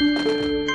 you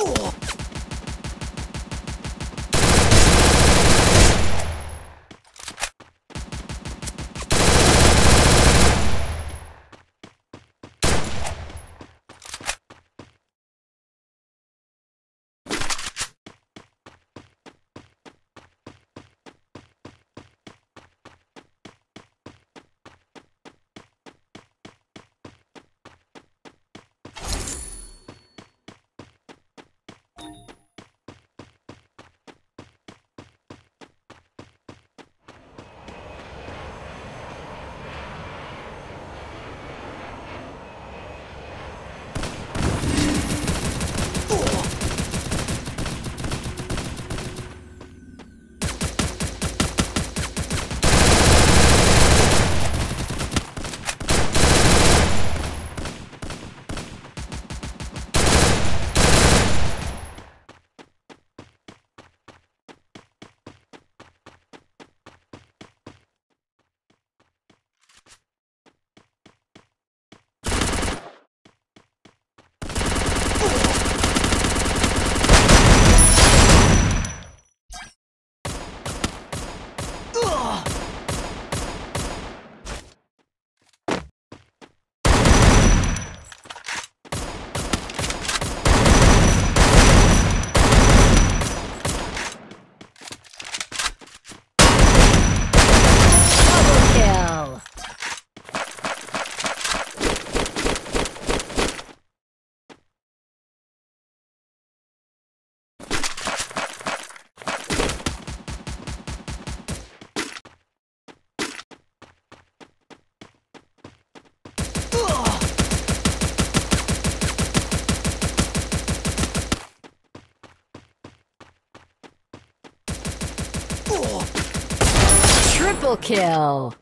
Oh. Kill!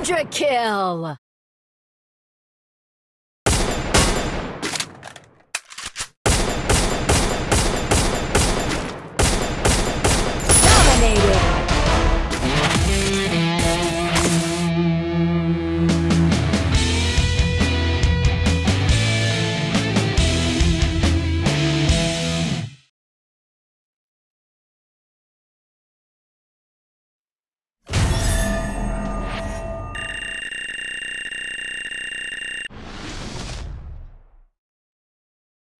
Quadra kill! Dominated!